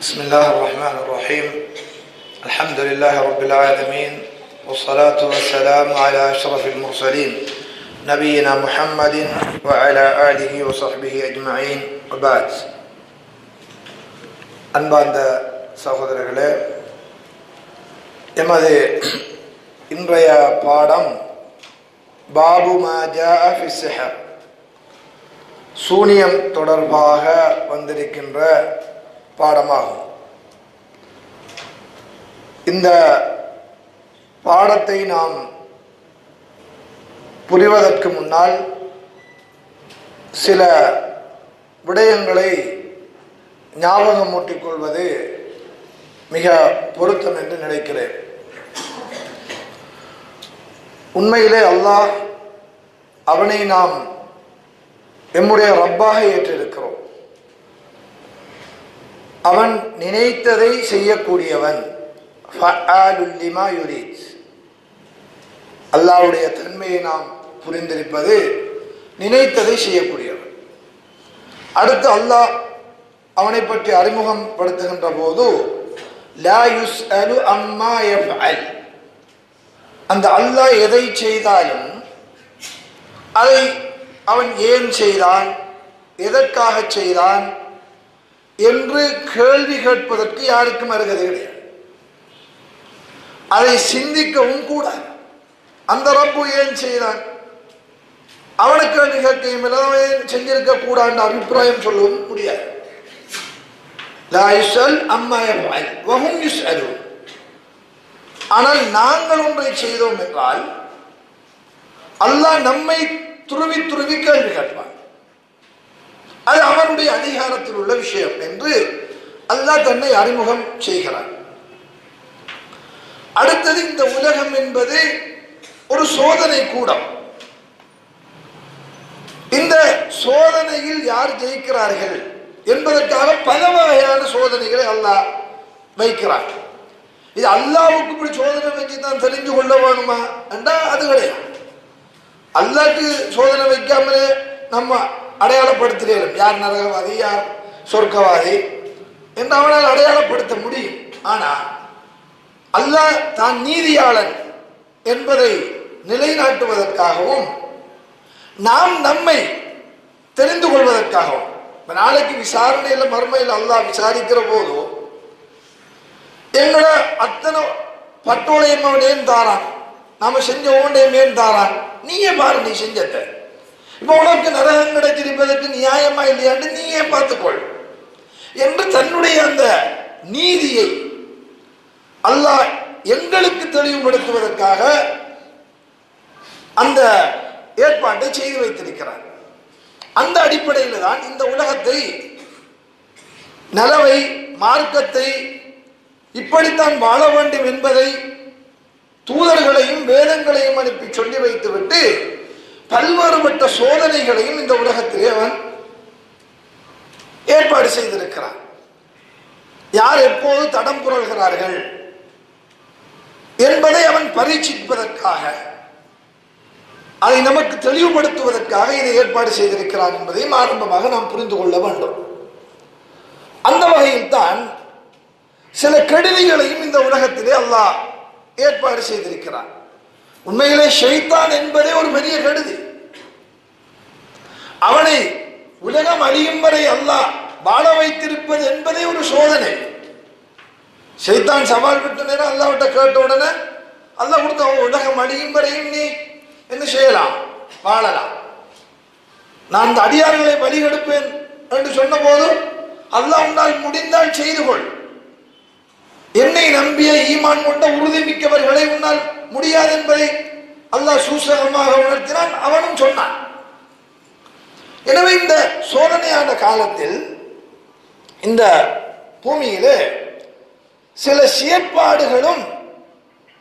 بسم الله الرحمن الرحيم الحمد لله رب العالمين والصلاة والسلام على أشرف المرسلين نبينا محمد وعلى آله وصحبه أجمعين وبعد அன்பார்ந்த சகோதரர்களே எமது இன்றைய பாடம் பாபு மாஜா ஃபிஸ்ஹர் சூனியம் தொடர்பாக வந்திருக்கின்ற பாடமாகும். இந்த பாடத்தை நாம் புரிவதற்கு முன்னால் சில விடயங்களை ஞாபகம் கொள்வது மிக பொருத்தம் என்று நினைக்கிறேன். உண்மையிலே அல்லாஹ் அவனை நாம் எம்முடைய ரப்பாக ஏற்றிருக்கிறோம். அவன் நினைத்ததை செய்யக்கூடியவன். ஃபஆலுல்லிமா யுரீத். அல்லாஹ்வுடைய தன்மையை நாம் புரிந்திருப்பது நினைத்ததை செய்யக்கூடியவன். அடுத்து அல்லாஹ் அவனை பற்றி அறிமுகம் படுத்துகின்ற போது லா யுஸ்அலு அம்மா அல் அந்த அல்லாஹ் எதை செய்தாலும் அதை அவன் ஏன் செய்தான் எதற்காக செய்தான் என்று கேள்வி கேட்பதற்கு யாருக்கும் அருகதை கிடையாது. அதை சிந்திக்கவும் கூடாது. அந்த ரப்பு ஏன் செய்தான் அவனுக்கு கேள்வி கேட்கையும் அவன் செஞ்சிருக்க கூடாது அபிப்பிராயம் சொல்லவும் முடியாது. ஆனால் நாங்கள் ஒன்றை செய்தோம் என்றால் அல்லாஹ் நம்மை துருவி துருவி கேள்வி கேட்பான். அது அவனுடைய அதிகாரத்தில் உள்ள விஷயம் என்று அல்லாஹ் தன்னை அறிமுகம் செய்கிறான். அடுத்தது இந்த உலகம் என்பது ஒரு சோதனை கூடம். இந்த சோதனையில் யார் ஜெயிக்கிறார்கள் என்பதற்காக பல வகையான சோதனைகளை அல்லாஹ் வைக்கிறான். இது அல்லாவுக்கு இப்படி சோதனை வச்சு தான் தெரிஞ்சு கொள்ள வேணுமா? என்றால் அது கிடையாது. அல்லாக்கு சோதனை வைக்காமலே நம்ம அடையாளப்படுத்தினேன் யார் நரகவாதி யார் சொர்க்கவாதி என்று அவனால் அடையாளப்படுத்த முடியும். ஆனா அல்லாஹ் தான் நீதியாளன் என்பதை நிலைநாட்டுவதற்காகவும் நாம் நம்மை தெரிந்து கொள்வதற்காகவும் இப்போ நாளைக்கு விசாரணையில் மறுமையில் அல்லாஹ் விசாரிக்கிற போதோ எங்களோட அத்தனை பட்டோலையும் அவன் ஏன் தாரான்? நாம செஞ்ச ஓண்டையும் ஏன் தாரான்? நீயே பாரு நீ செஞ்சத்தை இப்ப உனக்கு நரகம் கிடைச்சிருப்பதற்கு நியாயமா இல்லையாண்டு நீயே பார்த்துக்கொள். என்று தன்னுடைய அந்த நீதியை அல்லாஹ் எங்களுக்கு தெளிவுபடுத்துவதற்காக அந்த ஏற்பாட்டை செய்து வைத்திருக்கிறார். அந்த அடிப்படையில் தான் இந்த உலகத்தை நலவை மார்க்கத்தை இப்படித்தான் வாழ வேண்டும் என்பதை தூதர்களையும் வேதங்களையும் அனுப்பி சொல்லி வைத்துவிட்டு பல்வேறுபட்ட சோதனைகளையும் இந்த உலகத்திலே அவன் ஏற்பாடு செய்திருக்கிறான். யார் எப்போது தடம் புரள்கிறார்கள் என்பதை அவன் பரீட்சிப்பதற்காக அதை நமக்கு தெளிவுபடுத்துவதற்காக இதை ஏற்பாடு செய்திருக்கிறான் என்பதையும் ஆரம்பமாக நாம் புரிந்து கொள்ள வேண்டும். அந்த வகையில் தான் சில கெடுதிகளையும் இந்த உலகத்திலே அல்லாஹ் ஏற்பாடு செய்திருக்கிறான். உண்மையிலே ஷைத்தான் என்பதே ஒரு பெரிய கெடுதி. அவனை உலகம் அழியும் வரை அல்லாஹ் வாழ வைத்திருப்பது என்பதே ஒரு சோதனை. ஷெய்தான் சவால் விட்ட நேரம் அல்லாவிட்ட கேட்ட உடனே அல்லாஹ் கொடுத்த உலகம் அழியும் வரையும் நீ என்ன செய்யலாம்? வாழலாம். நான் இந்த அடியார்களை வழிகெடுப்பேன் என்று சொன்ன போதும் அல்லாஹ் உன்னால் முடிந்தால் செய்து கொள். என்னை நம்பிய ஈமான் கொண்ட உறுதிமிக்கவர்களை உன்னால் முடியாது என்பதை அல்லாஹ் சூசகமாக உணர்த்தினான். அவனும் சொன்னான். எனவே இந்த சோதனையான காலத்தில் இந்த பூமியிலே சில செயற்பாடுகளும்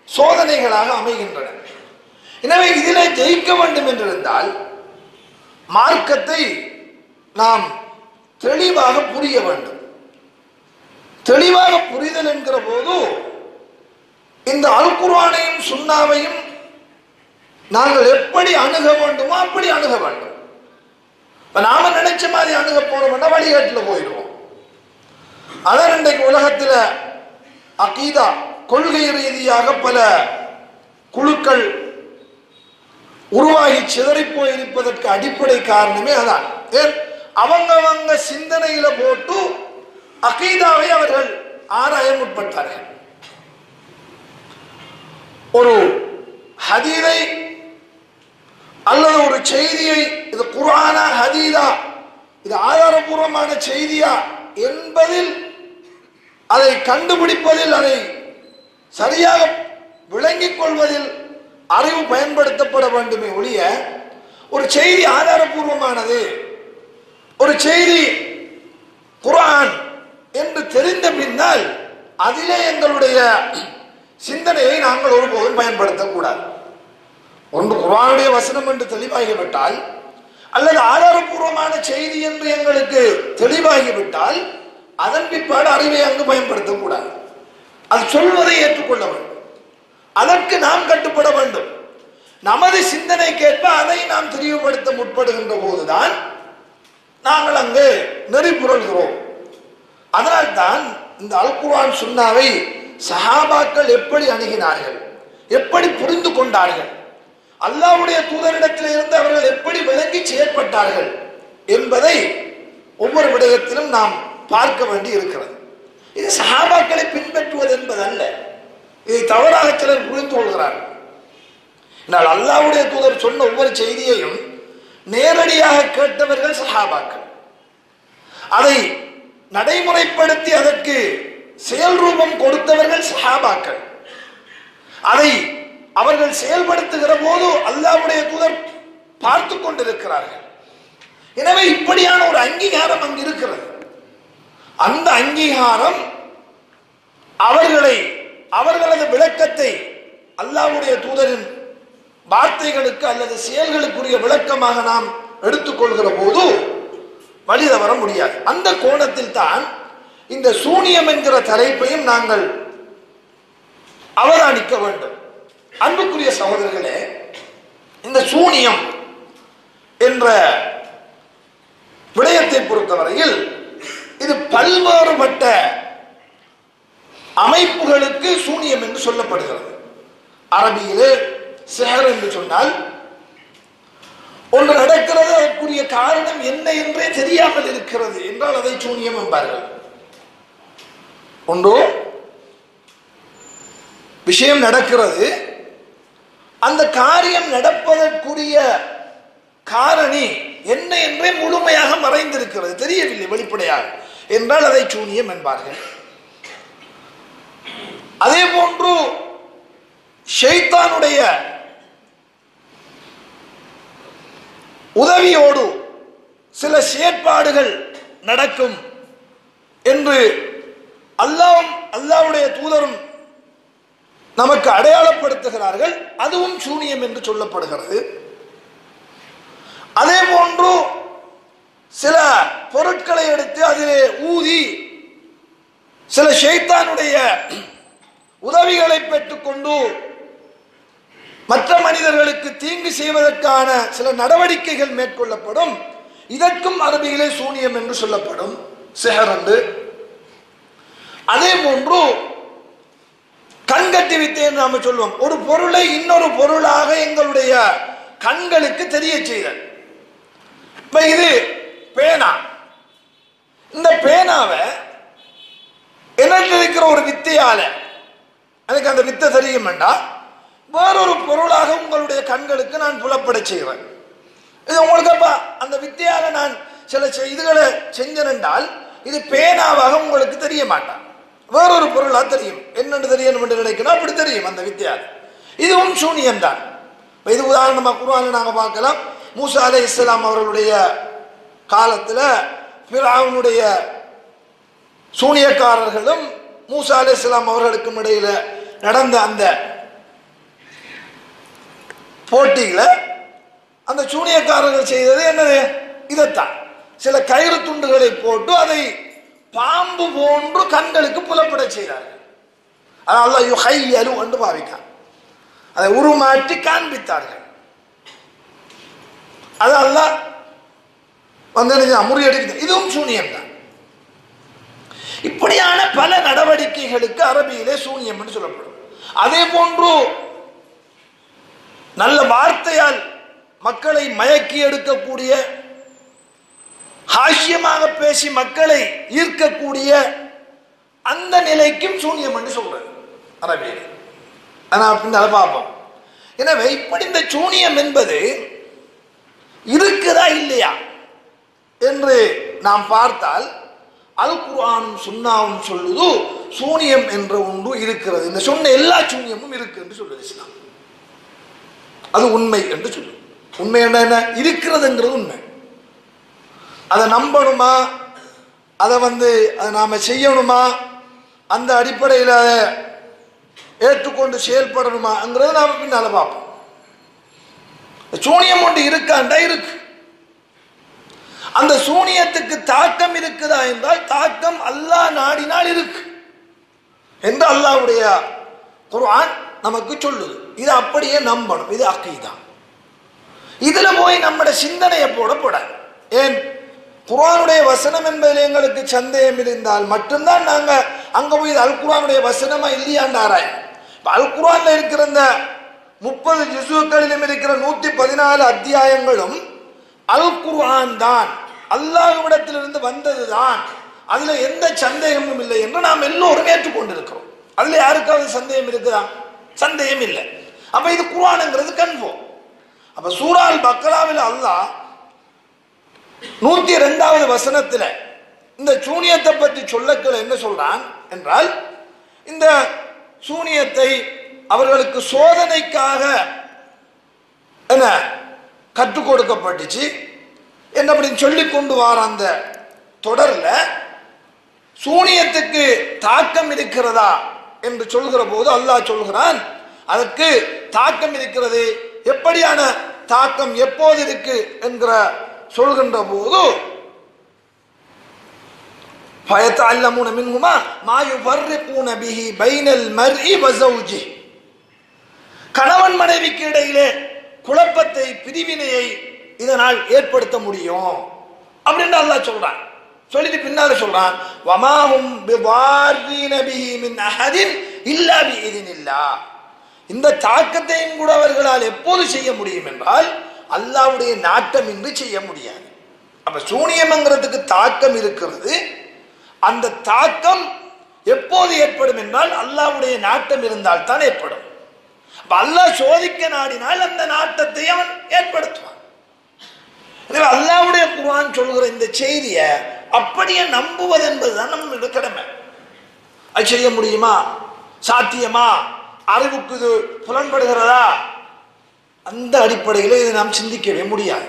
சோதனைகளாக அமைகின்றன. எனவே இதிலே ஜெயிக்க வேண்டும் என்றிருந்தால் மார்க்கத்தை நாம் தெளிவாக புரிய வேண்டும். தெளிவாக புரிதல் என்கிற போது இந்த அல்குர்வானையும் சுண்ணாவையும் நாங்கள் எப்படி அணுக வேண்டுமோ அப்படி அணுக வேண்டும். இப்ப நாம நினைச்ச மாதிரி அணுக போறோம்னா வழிகாட்டில் போயிடுவோம். அதான் இன்றைக்கு உலகத்தில் அகீதா கொள்கை ரீதியாக பல குழுக்கள் உருவாகி சிதறி போயிருப்பதற்கு அடிப்படை காரணமே அதான். ஏன்? அவங்கவங்க சிந்தனையில போட்டு அகீதாவை அவர்கள் ஆராய முற்பட்டார்கள். ஒரு ஹதீதை அல்லது ஒரு செய்தியை இது குரானா ஹதீதா இது ஆதாரபூர்வமான செய்தியா என்பதில் அதை கண்டுபிடிப்பதில் அதை சரியாக விளங்கிக் கொள்வதில் அறிவு பயன்படுத்தப்பட வேண்டுமே ஒழிய ஒரு செய்தி ஆதாரபூர்வமானது ஒரு செய்தி குரான் என்று தெரிந்த பின்னால் அதிலே எங்களுடைய சிந்தனையை நாங்கள் ஒருபோதும் பயன்படுத்தக்கூடாது. ஒன்று குரானுடைய வசனம் என்று தெளிவாகிவிட்டால் அல்லது ஆதாரபூர்வமான செய்தி என்று எங்களுக்கு தெளிவாகிவிட்டால் அதன் பிற்பாடு அறிவை அங்கு பயன்படுத்தக்கூடாது. அது சொல்வதை ஏற்றுக்கொள்ள வேண்டும். அதற்கு நாம் கட்டுப்பட வேண்டும். நமது சிந்தனைக்கேற்ப அதை நாம் தெளிவுபடுத்த முற்படுகின்ற போதுதான் நாங்கள் அங்கு நெறிபுரள்கிறோம். அதனால்தான் இந்த அல் குர்ஆன் சுன்னாவை சஹாபாக்கள் எப்படி அணுகினார்கள்? எப்படி புரிந்து கொண்டார்கள்? அல்லாஹ்வுடைய தூதரிடத்தில் இருந்து அவர்கள் எப்படி விளங்கி செயற்பட்டார்கள் என்பதை ஒவ்வொரு விடயத்திலும் நாம் பார்க்க வேண்டி இருக்கிறது. இது சஹாபாக்களை பின்பற்றுவது என்பதல்ல. இதை தவறாக சிலர் புரிந்து கொள்கிறார்கள். ஆனால் அல்லாவுடைய தூதர் சொன்ன ஒவ்வொரு செய்தியையும் நேரடியாக கேட்டவர்கள் சஹாபாக்கள். அதை நடைமுறைப்படுத்தி அதற்கு செயல் ரூபம் கொடுத்தவர்கள் சஹாபாக்கள். அதை அவர்கள் செயல்படுத்துகிற போது அல்லாவுடைய தூதர் பார்த்து கொண்டிருக்கிறார்கள். எனவே இப்படியான ஒரு அங்கீகாரம் அங்கு இருக்கிறது. அந்த அங்கீகாரம் அவர்களை அவர்களது விளக்கத்தை அல்லாஹ்வுடைய தூதரின் வார்த்தைகளுக்கு அல்லது செயல்களுக்குரிய விளக்கமாக நாம் எடுத்துக்கொள்கிற போது வழி தவற முடியாது. அந்த கோணத்தில் தான் இந்த சூனியம் என்கிற தலைப்பையும் நாங்கள் அவதானிக்க வேண்டும். அன்புக்குரிய சகோதரர்களே இந்த சூனியம் என்ற விடயத்தை பொறுத்தவரையில் இது பல்வேறுபட்ட அமைப்புகளுக்கு சூனியம் என்று சொல்லப்படுகிறது. அரபியிலே சேர் என்று சொன்னால் ஒன்று நடக்கிறது அதற்குரிய காரணம் என்ன என்றே தெரியாமல் இருக்கிறது என்றால் அதை சூனியம் என்பார்கள். ஒன்று விஷயம் நடக்கிறது. அந்த காரியம் நடப்பதற்குரிய காரணி என்ன என்றே முழுமையாக மறைந்திருக்கிறது. தெரியவில்லை வெளிப்படையாக. என்றால் அதை சூனியம் என்பார்கள். அதே போன்று ஷெய்தானுடைய உதவியோடு சில செயற்பாடுகள் நடக்கும் என்று அல்லாவும் அல்லாவுடைய தூதரும் நமக்கு அடையாளப்படுத்துகிறார்கள். அதுவும் சூனியம் என்று சொல்லப்படுகிறது. அதே போன்று சில பொருட்களை எடுத்து அதிலே ஊதி சில ஷைத்தானுடைய உதவிகளை பெற்றுக்கொண்டு மற்ற மனிதர்களுக்கு தீங்கு செய்வதற்கான சில நடவடிக்கைகள் மேற்கொள்ளப்படும். இதற்கும் அரபிகளே சூனியம் என்று சொல்லப்படும். சிஹர் என்று அதே போன்று கண்கட்டி வித்தை என்று நாம சொல்லுவோம் ஒரு பொருளை இன்னொரு பொருளாக எங்களுடைய கண்களுக்கு தெரிய செய்தல் இப்ப இது பேனா. இந்த பேனாவை என்ன இருக்கிற ஒரு வித்தையால எனக்கு அந்த வித்தை தெரியும் வேண்டாம் வேறொரு பொருளாக உங்களுடைய கண்களுக்கு நான் புலப்பட செய்வேன். இது உங்களுக்கு அப்பா அந்த வித்தியாக நான் சில இதுகளை செஞ்சனென்றால் இது பேனாவாக உங்களுக்கு தெரிய மாட்டான். வேறொரு பொருளாக தெரியும். என்னென்னு தெரியணும் என்று நினைக்கணும் அப்படி தெரியும் அந்த வித்தியாக. இதுவும் சூனியம் தான். இது உதாரணமாக குர்ஆன்ல நாங்கள் பார்க்கலாம். மூசா அலை இஸ்லாம் அவர்களுடைய காலத்தில் பிராவுனுடைய சூனியக்காரர்களும் மூசா அலை இஸ்லாம் அவர்களுக்கும் இடையில் நடந்த அந்த போட்டியில் அந்த சூனியக்காரர்கள் செய்தது என்னது? இதைத்தான். சில கயிறு துண்டுகளை போட்டு அதை பாம்பு போன்று கண்களுக்கு புலப்பட செய்தார்கள். அதனால யுஹையலு என்று பாவிக்கான் அதை உருமாற்றி காண்பித்தார்கள். அது வந்து முறியடிக்கிறது இதுவும் சூனியம் தான் இப்படியான பல நடவடிக்கைகளுக்கு அரபியிலே சூனியம் என்று சொல்லப்படும். அதே போன்று நல்ல வார்த்தையால் மக்களை மயக்கி எடுக்கக்கூடிய ஹாஷ்யமாக பேசி மக்களை ஈர்க்கக்கூடிய அந்த நிலைக்கும் சூனியம் என்று சொல்றது அரபியில் ஆனால் பின்னால் பார்ப்போம். எனவே இப்படி இந்த சூனியம் என்பது இருக்குதா இல்லையா என்று நாம் பார்த்தால் அல் குர்ஆனும் சுண்ணாவும் சொல்லுது சூனியம் என்ற ஒன்று இருக்கிறது. இந்த சொன்ன எல்லா சூனியமும் இருக்கு என்று சொல்லுது இஸ்லாம். அது உண்மை என்று சொல்லும் உண்மை என்ன என்ன? இருக்கிறதுங்கிறது உண்மை. அதை நம்பணுமா? அதை வந்து அதை நாம் செய்யணுமா? அந்த அடிப்படையில் அதை ஏற்றுக்கொண்டு செயல்படணுமாங்கிறத நாம் பின்னால் பார்ப்போம். சூனியம் ஒன்று இருக்காண்டா இருக்கு. அந்த சூனியத்துக்கு தாக்கம் இருக்குதா என்றால் தாக்கம் அல்லா நாடினால் இருக்கு. என்று அல்லாஹ்வுடைய குர்ஆன் நமக்கு சொல்லுது. இது அப்படியே நம்பணும். இது அக்கீதா இதுல போய் நம்மட சிந்தனையை போடப்படாது ஏன்? குரானுடைய வசனம் என்பதில் எங்களுக்கு சந்தேகம் இருந்தால் மட்டும்தான் நாங்க அங்க போய் இது அல் குரானுடைய வசனமா இல்லையாண்டாராய் அல் குரான்ல இருக்கிற இந்த முப்பது ஜிசுக்களிலும் இருக்கிற நூத்தி பதினாலு அத்தியாயங்களும் அல் குர்ஆன் தான். அல்லாஹ்விடத்திலிருந்து வந்ததுதான். அதுல எந்த சந்தேகமும் இல்லை என்று நாம் எல்லோரும் ஏற்றுக்கொண்டிருக்கிறோம். அதுல யாருக்காவது சந்தேகம் இருக்குதா? சந்தேகம் இல்லை அப்ப இது குரானுங்கிறது கன்ஃபார்ம் அப்ப சூறால் பக்ராவில் அல்லாஹ் நூத்தி ரெண்டாவது வசனத்துல இந்த சூனியத்தை பற்றி சொல்லக்கள் என்ன சொல்றான் என்றால் இந்த சூனியத்தை அவர்களுக்கு சோதனைக்காக என்ன கற்றுக் கொடுக்கப்பட்டுச்சு. என்ன அப்படின்னு சொல்லி கொண்டு வர அந்த தொடரில் சூனியத்துக்கு தாக்கம் இருக்கிறதா என்று சொல்கிற போது அல்லாஹ் சொல்கிறான் அதற்கு தாக்கம் இருக்கிறது எப்படியான தாக்கம் எப்போது இருக்கு என்கிற சொல்கின்ற போது فيتعلمون منهما ما يفرقون به بين المرء وزوجه கணவன் மனைவிக்கு இடையிலே குழப்பத்தை பிரிவினையை இதனால் ஏற்படுத்த முடியும் அப்படின்னு அல்லாஹ் சொல்றான் சொல்லிட்டு பின்னால சொல்றான். வமாஹும் பிவார்ரீன மின் அஹதின் இல்லா பிஇذنில்லாஹ் இந்த தாக்கத்தையும் கூட அவர்களால் எப்போது செய்ய முடியும் என்றால் அல்லாஹ்வுடைய நாட்டம் இன்றி செய்ய முடியாது. அப்ப சூனியம்ங்கிறதுக்கு தாக்கம் இருக்கிறது. அந்த தாக்கம் எப்போது ஏற்படும் என்றால் அல்லாஹ்வுடைய நாட்டம் இருந்தால் தான் ஏற்படும். அப்ப அல்லாஹ் சோதிக்க நாடினால் அந்த நாட்டத்தை அவன் ஏற்படுத்துவான். அல்லாவுடைய குருவான் சொல்கிற இந்த செய்தியை அப்படியே நம்புவது என்பதுதான் நம்மளுடைய கடமை. அது செய்ய முடியுமா? சாத்தியமா? அறிவுக்கு இது புலன்படுகிறதா? அந்த அடிப்படையில் இதை நாம் சிந்திக்கவே முடியாது.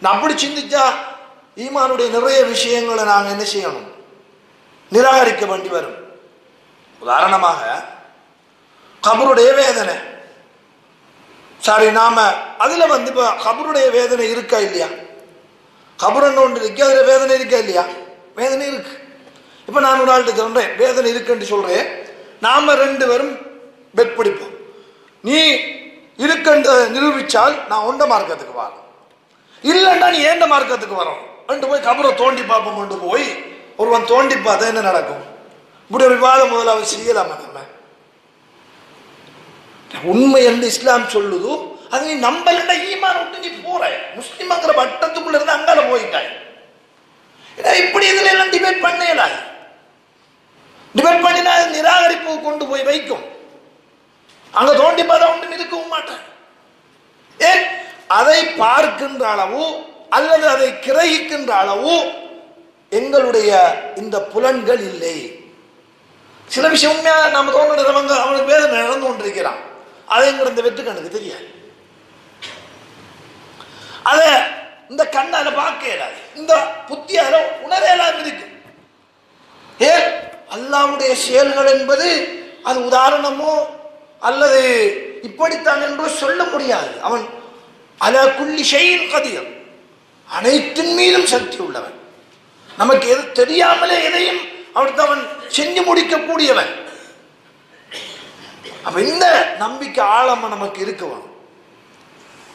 நான் அப்படி சிந்திச்சா ஈமானுடைய நிறைய விஷயங்களை நாங்கள் என்ன செய்யணும்? நிராகரிக்க வேண்டி வரும். உதாரணமாக கபருடைய வேதனை. சாரி நாம அதுல வந்து இப்போ கபருடைய வேதனை இருக்கா இல்லையா? கபருன்னு ஒன்று இருக்கு அதில் வேதனை இருக்கா இல்லையா? வேதனை இருக்கு. இப்போ நான் ஒரு ஆள்கிட்ட சொல்கிறேன் வேதனை இருக்குன்னு சொல்கிறேன் நாம் ரெண்டு பேரும் பெட் பிடிப்போம் நீ இருக்குன்ற நிரூபிச்சால் நான் உண்ட மார்க்கத்துக்கு வரேன். இல்லைன்னா நீ ஏண்ட மார்க்கத்துக்கு வரோம்? ரெண்டு போய் கபரை தோண்டி பார்ப்போம் கொண்டு போய் ஒருவன் தோண்டி பார்த்தா என்ன நடக்கும்? இப்படி ஒரு விவாதம் முதலாவது செய்யலாமா நம்ம? உண்மை என்று இஸ்லாம் சொல்லுதோ அது நீ நம்மளோட ஈமான் விட்டு நீ போற. முஸ்லிம்ங்கிற வட்டத்துக்குள்ள இருந்து அங்கால போயிட்டாய். ஏன்னா இப்படி இதுல எல்லாம் டிபேட் பண்ணலாய் டிபேட் பண்ணினா அது நிராகரிப்பு கொண்டு போய் வைக்கும். அங்க தோண்டி பார்த்தா ஒன்றும் இருக்கவும் மாட்டேன். ஏன் அதை பார்க்கின்ற அளவு அல்லது அதை கிரகிக்கின்ற அளவு எங்களுடைய இந்த புலன்கள் இல்லை. சில விஷயம் உண்மையாக நம்ம தோணுறவங்க அவனுக்கு வேதனை நடந்து கொண்டிருக்கிறான். அதை எங்கிற இந்த வெற்றுக்கண்ணுக்கு தெரியாது. அதை இந்த கண்ணால பார்க்க இயலாது. இந்த புத்தியால உணர இயலாது இருக்கு. ஏன் அல்லாவுடைய செயல்கள் என்பது அது உதாரணமோ அல்லது இப்படித்தான் என்றோ சொல்ல முடியாது. அவன் அல குள்ளி ஷெயின் கதியம் அனைத்தின் மீதும் சக்தி உள்ளவன். நமக்கு எது தெரியாமலே எதையும் அவனுக்கு அவன் செஞ்சு முடிக்கக்கூடியவன். அப்ப இந்த நம்பிக்கை ஆழமா நமக்கு இருக்குவான்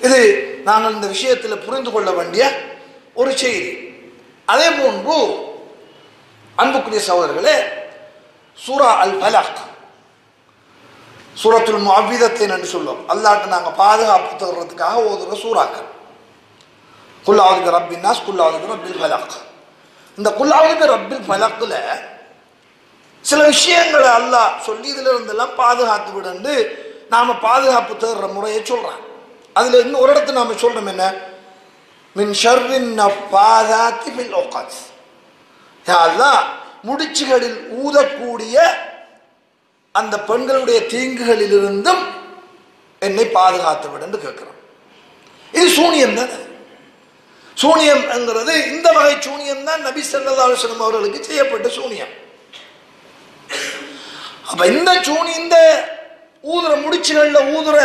இது நாங்கள் இந்த விஷயத்தில் புரிந்து கொள்ள வேண்டிய ஒரு செய்தி. அதே போன்று அன்புக்குரிய சகோதரர்களே சூரா அல் பலாக் சூரத்துல் அவ்விதத்தை என்று சொல்லுவோம் அல்லாட்ட நாங்கள் பாதுகாப்பு தர்றதுக்காக ஓதுற சூறாக்கள். குல்லாவுக்கு ரப்பின் நாஸ் குல்லாவுக்கு ரப்பில் பலாக் இந்த குல்லாவுக்கு ரப்பில் பலாக்கில் சில விஷயங்களை அல்லாஹ் சொல்லி இதுல இருந்தெல்லாம் பாதுகாத்து விடண்டு நாம பாதுகாப்பு தேடுற முறையை சொல்றான். அதில் இன்னும் ஒரு இடத்துல நாம் சொல்கிறோம் என்ன? மின் ஷர்வின் நஃபாதாத்தி மின் ஓகாத் யா முடிச்சுகளில் ஊதக்கூடிய அந்த பெண்களுடைய தீங்குகளிலிருந்தும் என்னை பாதுகாத்து விடுன்னு கேட்கிறோம். இது சூனியம் தானே? சூனியம் என்கிறது இந்த வகை சூனியம் தான் நபி ஸல்லல்லாஹு அவர்களுக்கு செய்யப்பட்ட சூனியம். அப்ப இந்த சூனி இந்த ஊதுற முடிச்சுகள்ல ஊதுற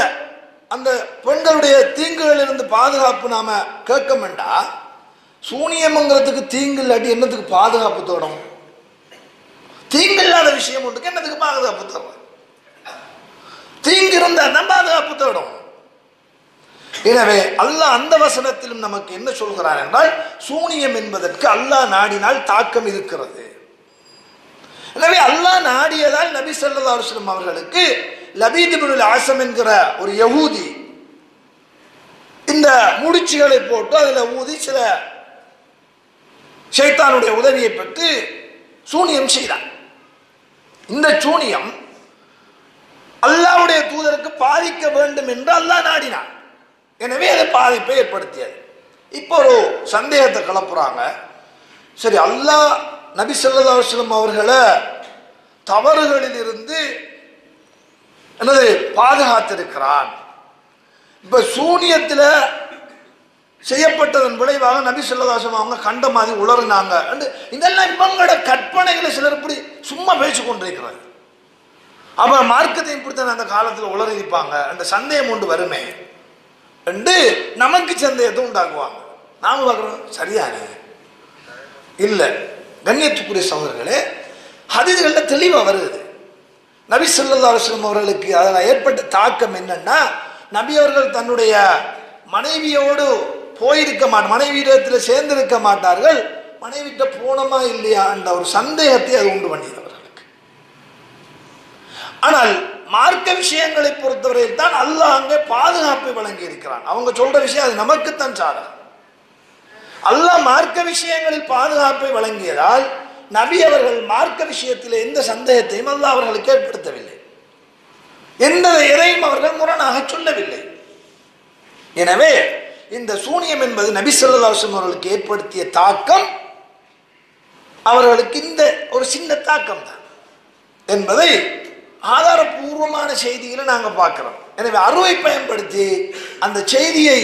அந்த பெண்களுடைய தீங்குகளில் இருந்து பாதுகாப்பு நாம கேட்க வேண்டாம் சூனியம்ங்கிறதுக்கு தீங்கு இல்லாட்டி என்னத்துக்கு பாதுகாப்பு தேடும் தீங்கு இல்லாத விஷயம் ஒன்றுக்கு என்னத்துக்கு பாதுகாப்பு தேடும் தீங்கு இருந்தா தான் பாதுகாப்பு தேடும் எனவே அல்லாஹ் அந்த வசனத்திலும் நமக்கு என்ன சொல்கிறார் என்றால் சூனியம் என்பதற்கு அல்லாஹ் நாடினால் தாக்கம் இருக்கிறது. எனவே அல்லாஹ் நாடியதால் நபி சல்லா அலுவலம் அவர்களுக்கு லபீதிபுல் ஆசம் என்கிற ஒரு யகூதி. இந்த முடிச்சுகளை போட்டு அதில் ஊதி சில ஷைத்தானுடைய உதவியை பெற்று சூனியம் செய்தான் இந்த சூனியம் அல்லாஹ்வுடைய தூதருக்கு பாதிக்க வேண்டும் என்று அல்லாஹ் நாடினான். எனவே அது பாதிப்பை ஏற்படுத்தியது. இப்போ ஒரு சந்தேகத்தை கிளப்புறாங்க. சரி அல்லாஹ் நபி சொல்லா அவர்களை தவறுகளில் இருந்து என்னது பாதுகாத்திருக்கிறான். இப்ப சூனியத்தில் செய்யப்பட்டதன் விளைவாக நபி சொல்லதாசம் அவங்க கண்ட மாதிரி உளறினாங்க. இதெல்லாம் இவங்களோட கற்பனைகளை சிலர் இப்படி சும்மா பேச்சு கொண்டிருக்கிறாங்க அப்ப மார்க்கத்தை இப்படித்தான் அந்த காலத்தில் உளறிப்பாங்க அந்த சந்தேகம் உண்டு வருமே. என்று நமக்கு சந்தேகத்தை உண்டாக்குவாங்க நாம பார்க்குறோம் சரியானே? இல்லை. கண்ணியத்துக்குரிய சகோதரர்களே ஹதீதுகளில் தெளிவாக வருது. நபி ஸல்லல்லாஹு அலுவலம் அவர்களுக்கு அதில் ஏற்பட்ட தாக்கம் என்னன்னா நபி அவர்கள் தன்னுடைய மனைவியோடு போயிருக்க மாட்ட மனைவியிடத்தில் சேர்ந்திருக்க மாட்டார்கள். மனைவிட்ட போனமா இல்லையா என்ற ஒரு சந்தேகத்தை அது உண்டு பண்ணியது அவர்களுக்கு. ஆனால் மார்க்க விஷயங்களை பொறுத்தவரையில் தான் அல்லாஹ் அங்கே பாதுகாப்பை வழங்கி இருக்கிறான் அவங்க சொல்ற விஷயம் அது நமக்குத்தான் சாதகம். அல்லாஹ் மார்க்க விஷயங்களில் பாதுகாப்பை வழங்கியதால் நபி அவர்கள் மார்க்க விஷயத்தில் எந்த சந்தேகத்தையும் அல்ல அவர்களுக்கு ஏற்படுத்தவில்லை. எந்த எதையும் அவர்கள் முரணாக சொல்லவில்லை. எனவே இந்த சூனியம் என்பது நபி சொல்லாசம் அவர்களுக்கு ஏற்படுத்திய தாக்கம் அவர்களுக்கு இந்த ஒரு சின்ன தாக்கம் தான் என்பதை ஆதாரபூர்வமான செய்திகளை நாங்கள் பார்க்கிறோம். எனவே அருவை பயன்படுத்தி அந்த செய்தியை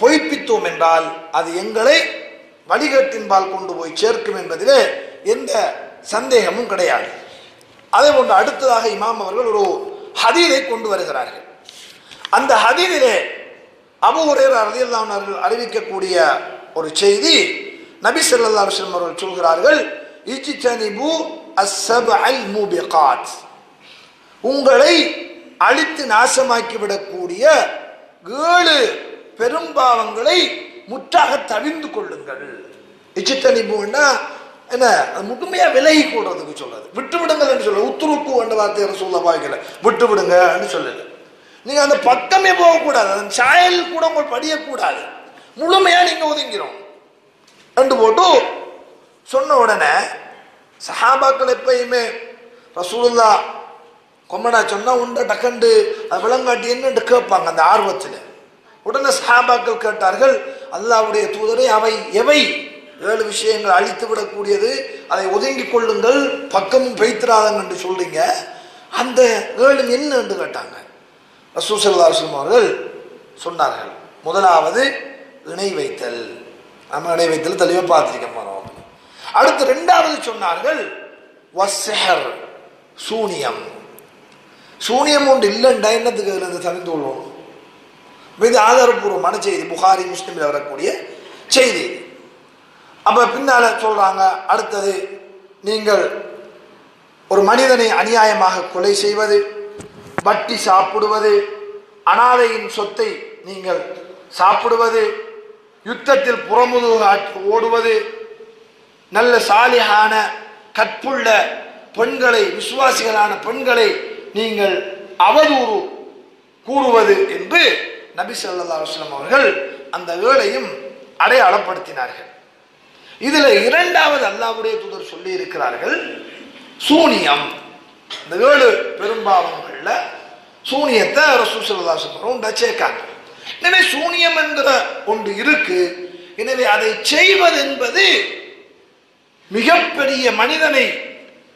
பொய்ப்பித்தோம் என்றால் அது எங்களை வழிகட்டின்பால் கொண்டு போய் சேர்க்கும் என்பதிலே எந்த சந்தேகமும் கிடையாது. அதே போன்று அடுத்ததாக இமாம் அவர்கள் ஒரு ஹதீரை கொண்டு வருகிறார்கள். அந்த ஹதீரிலே அபு ஹுரைரா அவர்கள் அறிவிக்கக்கூடிய ஒரு செய்தி நபி சல்லா அலைஹி அவர்கள் சொல்கிறார்கள் இஜ்தனிபு அஸ்ஸபஅல் மூபிகாத். உங்களை அழித்து நாசமாக்கி விடக்கூடிய ஏழு பெரும்பாவங்களை முற்றாக தவிர்ந்து கொள்ளுங்கள். இச்சித்தனிப்புன்னா என்ன அது முழுமையா விலகி கூடுறதுக்கு சொல்றது விட்டு விடுங்கள் என்று சொல்ல உத்துருக்கு என்ற வார்த்தையை சொல்ல வாய்க்கல விட்டு விடுங்கன்னு சொல்லல. நீங்க அந்த பக்கமே போகக்கூடாது. அந்த சாயல் கூட உங்கள் படியக்கூடாது. முழுமையா நீங்க ஒதுங்கிறோம் ரெண்டு போட்டு சொன்ன உடனே சஹாபாக்கள் எப்பயுமே ரசூலுல்லா கொம்மடா சொன்னா உண்ட டக்கண்டு அது விளங்காட்டி என்னன்னு கேட்பாங்க அந்த ஆர்வத்தில். உடனே சஹாபாக்கள் கேட்டார்கள் அல்லாவுடைய தூதரை அவை எவை? ஏழு விஷயங்கள் அழித்து விடக்கூடியது அதை ஒதுங்கி கொள்ளுங்கள் பக்கமும் பெய்த்திராதங்க என்று சொல்றீங்க. அந்த ஏழு என்ன என்று கேட்டாங்க. ரசூசல்லாஸ்லம் அவர்கள் சொன்னார்கள். முதலாவது இணை வைத்தல். நம்ம இணை வைத்தல் தெளிவாக பார்த்துருக்க போறோம் அடுத்து ரெண்டாவது சொன்னார்கள் வசஹர் சூனியம். சூனியம் ஒன்று இல்லைண்டா என்னத்துக்கு இருந்து தவிர்த்து கொள்வோம்? இது ஆதாரபூர்வமான செய்தி புகாரி முஸ்லிமில் வரக்கூடிய செய்தி. அப்ப பின்னால சொல்றாங்க அடுத்தது நீங்கள் ஒரு மனிதனை அநியாயமாக கொலை செய்வது வட்டி சாப்பிடுவது அனாதையின் சொத்தை நீங்கள் சாப்பிடுவது யுத்தத்தில் புறமுதுகு ஓடுவது நல்ல சாலிகான கற்புள்ள பெண்களை விசுவாசிகளான பெண்களை நீங்கள் அவதூறு கூறுவது என்று நபி ஸல்லல்லாஹு அவர்கள் அந்த வேலையும் அடையாளப்படுத்தினார்கள். இதுல இரண்டாவது அல்லாவுடைய தூதர் சொல்லி இருக்கிறார்கள் சூனியம். இந்த ஏழு பெரும்பாவங்கள்ல சூனியத்தை ரசூல் ஸல்லல்லாஹு சேர்க்காங்க. எனவே சூனியம் என்கிற ஒன்று இருக்கு. எனவே அதை செய்வது என்பது மிகப்பெரிய மனிதனை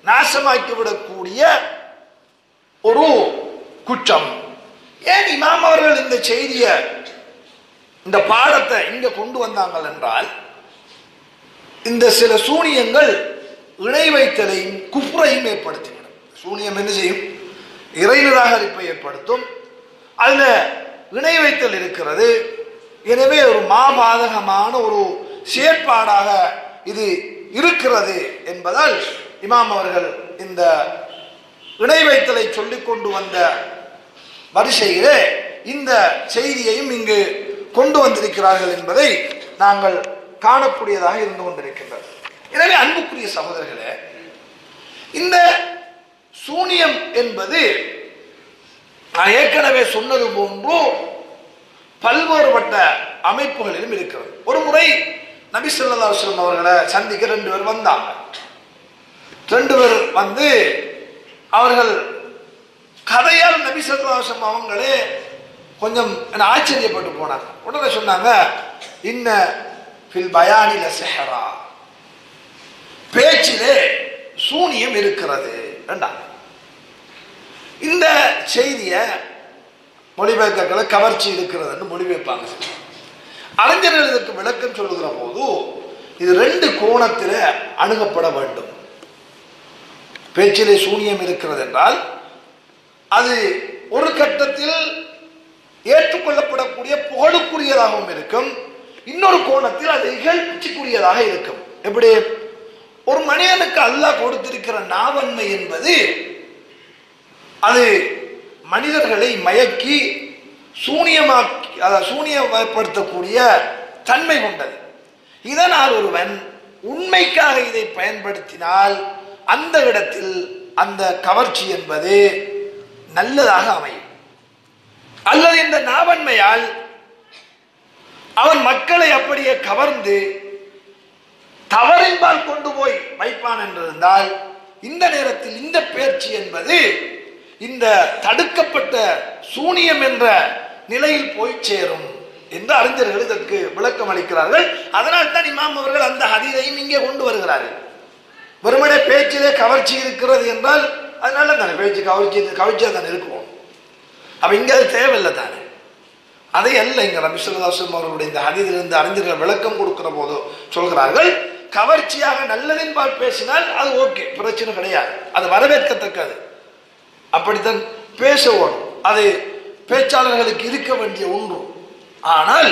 நாசமாக்கிவிடக்கூடிய ஒரு குற்றம். ஏன் இமாம் அவர்கள் இந்த செய்தியை இந்த பாடத்தை இங்க கொண்டு வந்தாங்கள் என்றால் இந்த சில சூனியங்கள் இணை வைத்தலையும் குப்புறையும் ஏற்படுத்திவிடும் சூனியம் என்ன செய்யும்? இறை நிராகரிப்பை ஏற்படுத்தும். அதில் இணை வைத்தல் இருக்கிறது. எனவே ஒரு மாபாதகமான ஒரு செயற்பாடாக இது இருக்கிறது என்பதால் இமாம் அவர்கள் இந்த இணை வைத்தலை சொல்லிக் கொண்டு வந்த வரிசையிலே இந்த செய்தியையும் இங்கு கொண்டு வந்திருக்கிறார்கள் என்பதை நாங்கள் காணக்கூடியதாக இருந்து கொண்டிருக்கின்றது. எனவே அன்புக்குரிய சகோதரர்களே இந்த சூனியம் என்பது நான் ஏற்கனவே சொன்னது போன்று பல்வேறுபட்ட அமைப்புகளிலும் இருக்கிறது. ஒரு முறை நபி சொல்லாஸ்லம் அவர்களை சந்திக்க ரெண்டு பேர் வந்தாங்க. ரெண்டு பேர் வந்து அவர்கள் கதையால் நபி சொல்லாஸ்லம் அவங்களே கொஞ்சம் ஆச்சரியப்பட்டு போனாங்க. உடனே சொன்னாங்க இன்ன ஃபில் பயானில செஹரா பேச்சிலே சூனியம் இருக்கிறது வேண்டாம் இந்த செய்தியை மொழிபெயர்க்கர்களை கவர்ச்சி இருக்கிறதுன்னு மொழிபெயர்ப்பாங்க. அறிஞர்கள் இதற்கு விளக்கம் சொல்லுகிற போது இது ரெண்டு கோணத்தில் அணுகப்பட வேண்டும். பேச்சிலே சூனியம் இருக்கிறது என்றால் அது ஒரு கட்டத்தில் ஏற்றுக்கொள்ளப்படக்கூடிய புகழுக்குரியதாகவும் இருக்கும். இன்னொரு கோணத்தில் அது இகழ்ச்சிக்குரியதாக இருக்கும். எப்படி? ஒரு மனிதனுக்கு அல்லாஹ் கொடுத்திருக்கிற நாவன்மை என்பது அது மனிதர்களை மயக்கி சூனியமாக்கி அதை சூனியப்படுத்தக்கூடிய தன்மை கொண்டது. இதனால் ஒருவன் உண்மைக்காக இதை பயன்படுத்தினால் அந்த இடத்தில் அந்த கவர்ச்சி என்பது நல்லதாக அமையும். அல்லது இந்த நாவன்மையால் அவன் மக்களை அப்படியே கவர்ந்து தவறின்பால் கொண்டு போய் வைப்பான் என்றிருந்தால் இந்த நேரத்தில் இந்த பேச்சு என்பது இந்த தடுக்கப்பட்ட சூனியம் என்ற நிலையில் போய் சேரும் என்று அறிஞர்கள் இதற்கு விளக்கம் அளிக்கிறார்கள். அதனால் தான் இமாம் அவர்கள் அந்த ஹதீதையும் இங்கே கொண்டு வருகிறார்கள். வெறுமனே பேச்சிலே கவர்ச்சி இருக்கிறது என்றால் அதனால தானே பேச்சு கவர்ச்சி கவர்ச்சியாக தானே இருக்கும். அப்ப இங்கே அது தேவையில்லை தானே? அதை அல்ல இங்க ரபிசுல்லாசம் அவர்களுடைய இந்த ஹதீதிலிருந்து அறிஞர்கள் விளக்கம் கொடுக்கிற போது சொல்கிறார்கள் கவர்ச்சியாக நல்லதின்பால் பேசினால் அது ஓகே பிரச்சனை கிடையாது. அது வரவேற்கத்தக்கது. அப்படித்தான் பேச வேணும் அது பேச்சாளர்களுக்கு இருக்க வேண்டிய ஒன்று. ஆனால்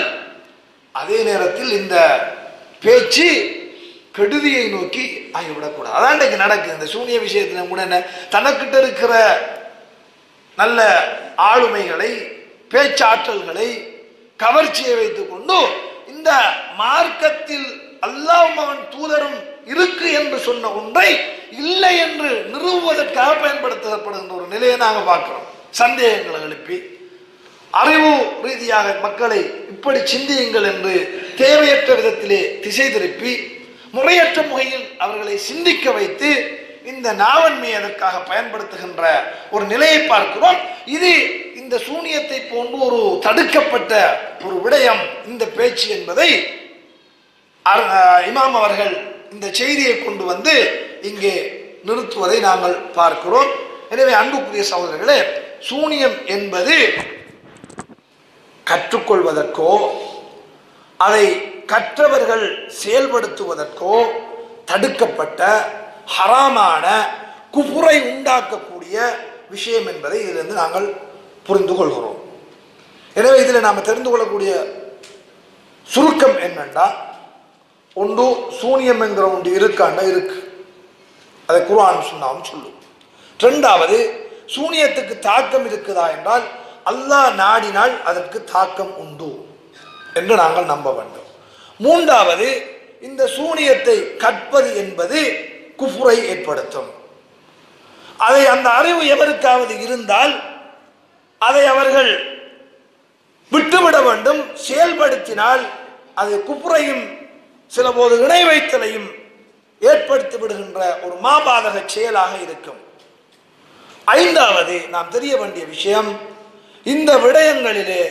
அதே நேரத்தில் இந்த பேச்சு கெடுதியை நோக்கி ஆகிவிடக்கூடாது. அதான் இன்றைக்கு நடக்குது. இந்த சூனிய விஷயத்துல கூட என்ன தனக்கிட்ட இருக்கிற நல்ல ஆளுமைகளை பேச்சாற்றல்களை கவர்ச்சியை வைத்துக் கொண்டு இந்த மார்க்கத்தில் அல்லாஹ் மகன் தூதரும் இருக்கு என்று சொன்ன ஒன்றை இல்லை என்று நிறுவுவதற்காக பயன்படுத்தப்படுகின்ற ஒரு நிலையை நாங்கள் பார்க்கிறோம். சந்தேகங்களை எழுப்பி அறிவு ரீதியாக மக்களை இப்படி சிந்தியுங்கள் என்று தேவையற்ற விதத்திலே திசை திருப்பி முறையற்ற முறையில் அவர்களை சிந்திக்க வைத்து இந்த நாவன்மையை அதற்காக பயன்படுத்துகின்ற ஒரு நிலையை பார்க்கிறோம். இது இந்த சூனியத்தை போன்று ஒரு தடுக்கப்பட்ட ஒரு விடயம் இந்த பேச்சு என்பதை இமாம் அவர்கள் இந்த செய்தியை கொண்டு வந்து இங்கே நிறுத்துவதை நாங்கள் பார்க்கிறோம். எனவே அன்புக்குரிய சகோதரர்களே சூனியம் என்பது கற்றுக்கொள்வதற்கோ அதை கற்றவர்கள் செயல்படுத்துவதற்கோ தடுக்கப்பட்ட ஹராமான குபுரை உண்டாக்கக்கூடிய விஷயம் என்பதை இதிலிருந்து நாங்கள் புரிந்து கொள்கிறோம் எனவே இதில் நாம் தெரிந்து கொள்ளக்கூடிய சுருக்கம் என்னென்றால் ஒன்று சூனியம் என்கிற ஒன்று இருக்காண்டா இருக்கு. அதை குர்ஆன் சொன்னாலும் சொல்லும். ரெண்டாவது சூனியத்துக்கு தாக்கம் இருக்குதா என்றால் அல்லாஹ் நாடினால் அதற்கு தாக்கம் உண்டு என்று நாங்கள் நம்ப வேண்டும். மூன்றாவது இந்த சூனியத்தை கற்பது என்பது குஃபுரை ஏற்படுத்தும். அதை அந்த அறிவு எவருக்காவது இருந்தால் அதை அவர்கள் விட்டுவிட வேண்டும். செயல்படுத்தினால் அது குப்புறையும் சில போது இணை வைத்தலையும் ஏற்படுத்தி விடுகின்ற ஒரு மாபாதக செயலாக இருக்கும். ஐந்தாவது நாம் தெரிய வேண்டிய விஷயம் இந்த விடயங்களிலே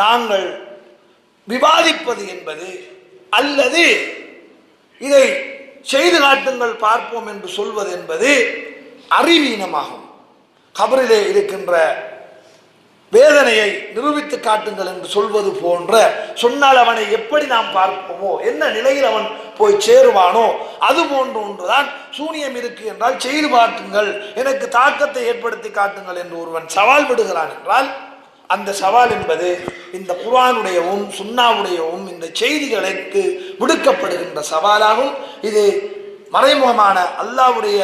நாங்கள் விவாதிப்பது என்பது அல்லது இதை செய்து காட்டுங்கள் பார்ப்போம் என்று சொல்வது என்பது அறிவீனமாகும். கபரிலே இருக்கின்ற வேதனையை நிரூபித்து காட்டுங்கள் என்று சொல்வது போன்ற சொன்னால் அவனை எப்படி நாம் பார்ப்போமோ என்ன நிலையில் அவன் போய் சேருவானோ அது போன்ற ஒன்றுதான் சூனியம் இருக்கு என்றால் செய்து பார்க்குங்கள் எனக்கு தாக்கத்தை ஏற்படுத்தி காட்டுங்கள் என்று ஒருவன் சவால் விடுகிறான் என்றால் அந்த சவால் என்பது இந்த குரானுடையவும் சுண்ணாவுடையவும் இந்த செய்திகளுக்கு விடுக்கப்படுகின்ற சவாலாகும். இது மறைமுகமான அல்லாவுடைய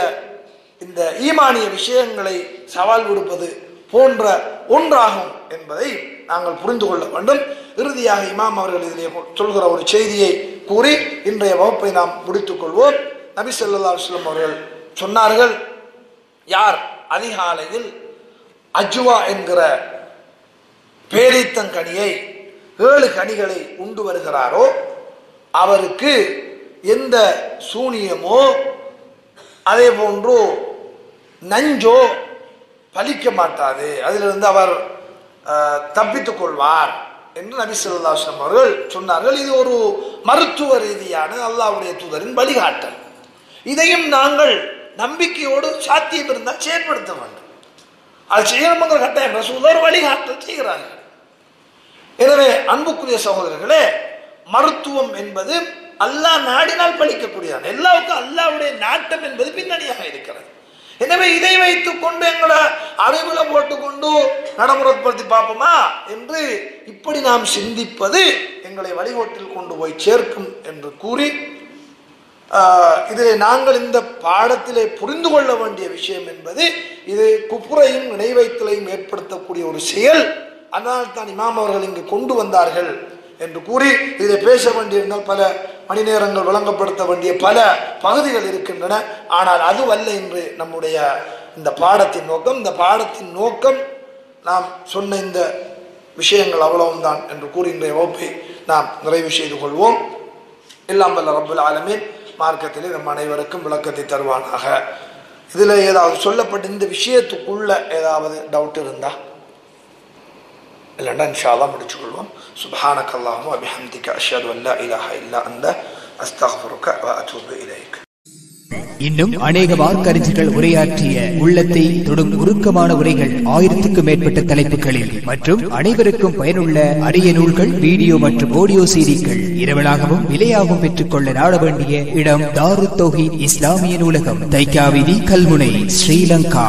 இந்த ஈமானிய விஷயங்களை சவால் விடுப்பது போன்ற ஒன்றாகும் என்பதை நாங்கள் புரிந்து கொள்ள வேண்டும். இறுதியாக இமாம் அவர்கள் இதிலே சொல்கிற ஒரு செய்தியை கூறி இன்றைய வகுப்பை நாம் முடித்துக் கொள்வோம். நபி சொல்லா அலுவலம் அவர்கள் சொன்னார்கள் யார் அதிகாலையில் அஜ்வா என்கிற பேரித்தங்கனியை ஏழு கனிகளை உண்டு வருகிறாரோ அவருக்கு எந்த சூனியமோ அதே போன்று நஞ்சோ பலிக்க மாட்டாது அதிலிருந்து அவர் தப்பித்துக் கொள்வார் என்று நபி ஸல்லல்லாஹு அவர்கள் சொன்னார்கள். இது ஒரு மருத்துவ ரீதியான அல்லாஹ்வுடைய தூதரின் வழிகாட்டல். இதையும் நாங்கள் நம்பிக்கையோடு சாத்தியம் இருந்தால் செயற்படுத்த வேண்டும். அது செய்யணுங்கிற கட்டாயம். ரசூல் வழிகாட்டல் செய்கிறார்கள். எனவே அன்புக்குரிய சகோதரர்களே மருத்துவம் என்பது அல்லாஹ் நாடினால் பழிக்கக்கூடியதான். எல்லாருக்கும் அல்லாவுடைய நாட்டம் என்பது பின்னணியாக இருக்கிறது. எனவே இதை வைத்துக் கொண்டு எங்களை அறிவுல போட்டுக்கொண்டு நடைமுறைப்படுத்தி பார்ப்போமா என்று இப்படி நாம் சிந்திப்பது எங்களை வழிகோட்டில் கொண்டு போய் சேர்க்கும் என்று கூறி இதை இதிலே நாங்கள் இந்த பாடத்திலே புரிந்து கொள்ள வேண்டிய விஷயம் என்பது இது குப்புரையும் நினைவைத்தலையும் ஏற்படுத்தக்கூடிய ஒரு செயல். அதனால் தான் இமாம் அவர்கள் இங்கு கொண்டு வந்தார்கள். என்று கூறி இதை பேச வேண்டியிருந்தால் பல மணி நேரங்கள் வழங்கப்படுத்த வேண்டிய பல பகுதிகள் இருக்கின்றன. ஆனால் அதுவல்ல என்று நம்முடைய இந்த பாடத்தின் நோக்கம். இந்த பாடத்தின் நோக்கம் நாம் சொன்ன இந்த விஷயங்கள் அவ்வளவும் தான் என்று கூறி இன்றைய வகுப்பை நாம் நிறைவு செய்து கொள்வோம். எல்லாம் வல்ல ரபுல் ஆலமீன். மார்க்கத்திலே நம் அனைவருக்கும் விளக்கத்தை தருவானாக. இதில் ஏதாவது சொல்லப்பட்ட இந்த விஷயத்துக்குள்ள ஏதாவது டவுட் இருந்தால் இல்லைன்னா இன்ஷால்லாம் முடிச்சுக்கொள்வோம். சுபஹானக் அல்லாஹும் அபிஹம்திக அஷாது அல்லா இலாஹா இல்லா அந்த அஸ்தக்ஃபிருக அத்தூபு இலைக். இன்னும் அநேக வார்க்கறிஞர்கள் உரையாற்றிய உள்ளத்தை தொடும் உருக்கமான உரைகள் ஆயிரத்துக்கும் மேற்பட்ட தலைப்புகளில் மற்றும் அனைவருக்கும் பயனுள்ள அரிய நூல்கள் வீடியோ மற்றும் ஆடியோ சீரிகள் இரவலாகவும் விலையாகவும் பெற்றுக்கொள்ள நாட வேண்டிய இடம் தாரு தொகி இஸ்லாமிய நூலகம் தைக்காவிதி கல்முனை ஸ்ரீலங்கா.